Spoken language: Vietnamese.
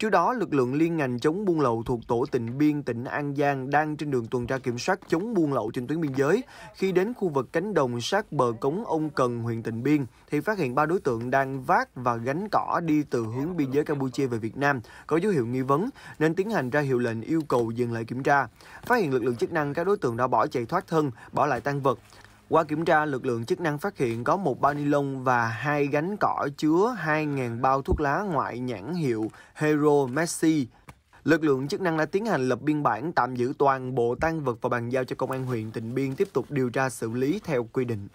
Trước đó, lực lượng liên ngành chống buôn lậu thuộc tổ tịnh biên tỉnh An Giang đang trên đường tuần tra kiểm soát chống buôn lậu trên tuyến biên giới. Khi đến khu vực cánh đồng sát bờ cống ông Cần, huyện Tịnh Biên, thì phát hiện ba đối tượng đang vác và gánh cỏ đi từ hướng biên giới Campuchia về Việt Nam, có dấu hiệu nghi vấn, nên tiến hành ra hiệu lệnh yêu cầu dừng lại kiểm tra. Phát hiện lực lượng chức năng, các đối tượng đã bỏ chạy thoát thân, bỏ lại tăng vật. Qua kiểm tra, lực lượng chức năng phát hiện có một bao ni lông và hai gánh cỏ chứa 2.000 bao thuốc lá ngoại nhãn hiệu Hero Messi. Lực lượng chức năng đã tiến hành lập biên bản tạm giữ toàn bộ tăng vật và bàn giao cho công an huyện Tịnh Biên tiếp tục điều tra xử lý theo quy định.